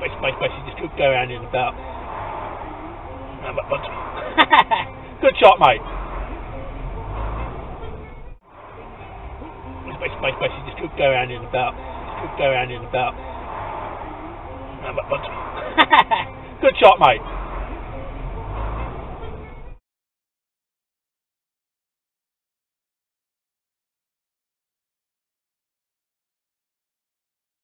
Basically, basically just could go around in about. Good shot, mate. Basically, basically just go around in about. Go around in about. Good shot, mate.